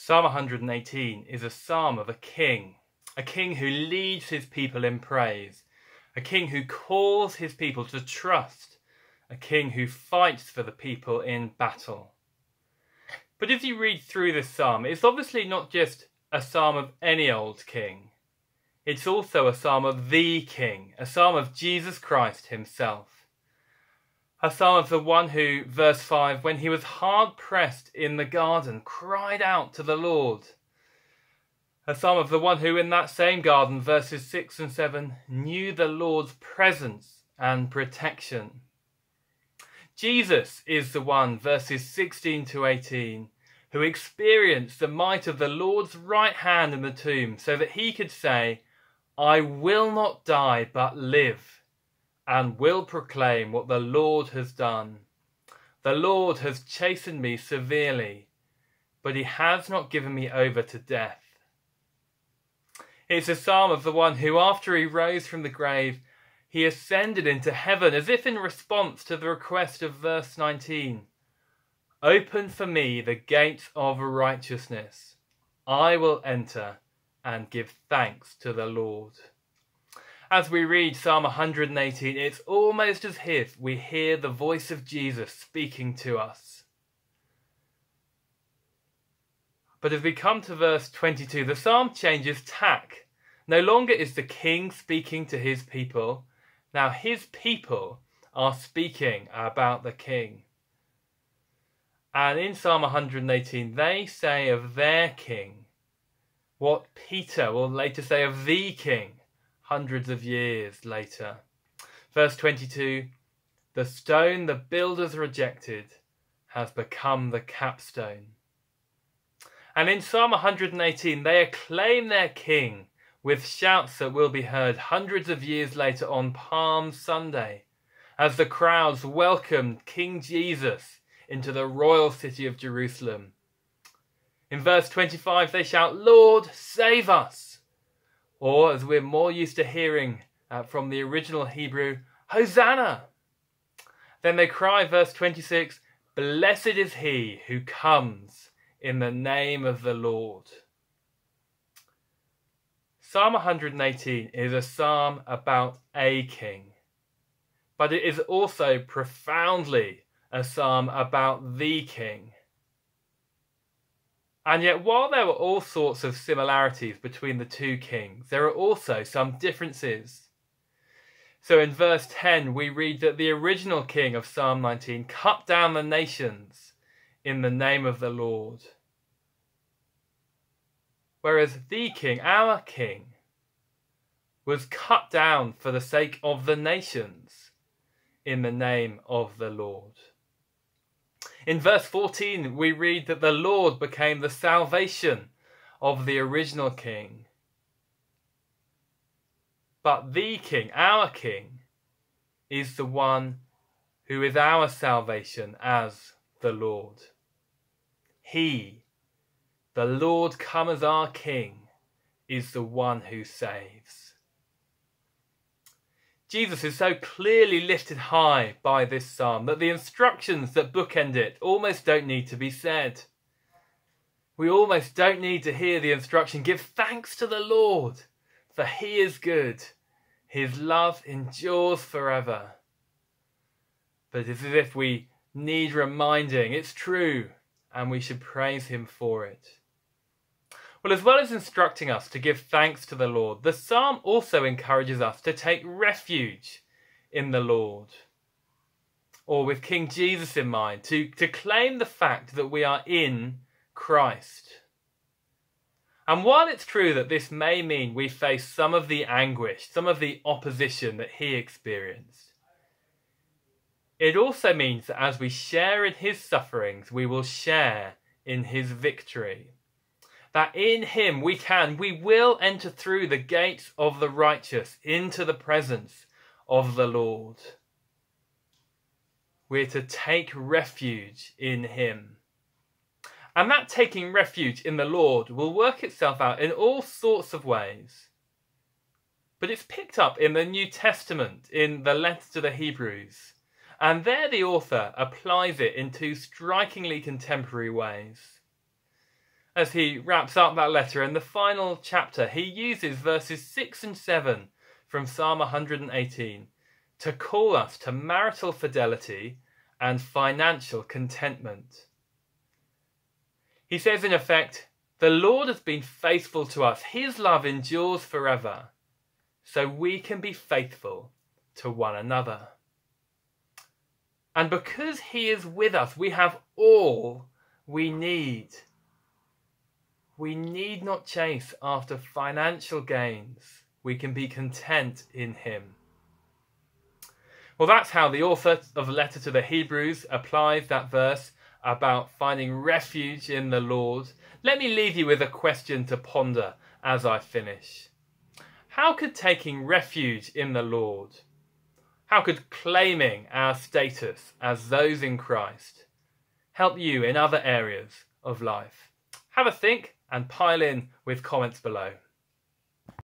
Psalm 118 is a psalm of a king, a king who leads his people in praise, a king who calls his people to trust, a king who fights for the people in battle. But as you read through this psalm, it's obviously not just a psalm of any old king. It's also a psalm of the king, a psalm of Jesus Christ himself. A psalm of the one who, verse 5, when he was hard pressed in the garden, cried out to the Lord. A psalm of the one who, in that same garden, verses 6 and 7, knew the Lord's presence and protection. Jesus is the one, verses 16 to 18, who experienced the might of the Lord's right hand in the tomb so that he could say, I will not die but live and will proclaim what the Lord has done. The Lord has chastened me severely, but he has not given me over to death. It's a psalm of the one who, after he rose from the grave, he ascended into heaven as if in response to the request of verse 19 Open for me the gates of righteousness. I will enter and give thanks to the Lord as we read Psalm 118, it's almost as if we hear the voice of Jesus speaking to us. But as we come to verse 22, the psalm changes tack. No longer is the king speaking to his people, now his people are speaking about the king. And in Psalm 118, they say of their king what Peter will later say of the king hundreds of years later. Verse 22 The stone the builders rejected has become the capstone. And in Psalm 118, they acclaim their king with shouts that will be heard hundreds of years later on Palm Sunday, as the crowds welcomed King Jesus into the royal city of Jerusalem. In verse 25, they shout, Lord, save us! Or, as we're more used to hearing uh, from the original Hebrew, Hosanna! Then they cry, verse 26, Blessed is he who comes in the name of the Lord. Psalm 118 is a psalm about a king, but it is also profoundly a psalm about the king. And yet, while there were all sorts of similarities between the two kings, there are also some differences. So in verse 10, we read that the original king of Psalm 19 cut down the nations in the name of the Lord. Whereas the king, our king, was cut down for the sake of the nations in the name of the Lord. In verse 14, we read that the Lord became the salvation of the original king. But the king, our king, is the one who is our salvation as the Lord. He, the Lord come as our king, is the one who saves. Jesus is so clearly lifted high by this psalm that the instructions that bookend it almost don't need to be said. We almost don't need to hear the instruction give thanks to the Lord, for he is good. His love endures forever. But it's as if we need reminding it's true and we should praise him for it. Well, as well as instructing us to give thanks to the Lord, the psalm also encourages us to take refuge in the Lord. Or with King Jesus in mind, to, to claim the fact that we are in Christ. And while it's true that this may mean we face some of the anguish, some of the opposition that he experienced, it also means that as we share in his sufferings, we will share in his victory that in him we can, we will enter through the gates of the righteous into the presence of the Lord. We're to take refuge in him. And that taking refuge in the Lord will work itself out in all sorts of ways. But it's picked up in the New Testament, in the letter to the Hebrews. And there the author applies it in two strikingly contemporary ways. As he wraps up that letter in the final chapter, he uses verses 6 and 7 from Psalm 118 to call us to marital fidelity and financial contentment. He says, in effect, the Lord has been faithful to us. His love endures forever, so we can be faithful to one another. And because He is with us, we have all we need. We need not chase after financial gains. We can be content in Him. Well, that's how the author of the letter to the Hebrews applies that verse about finding refuge in the Lord. Let me leave you with a question to ponder as I finish. How could taking refuge in the Lord, how could claiming our status as those in Christ help you in other areas of life? Have a think and pile in with comments below.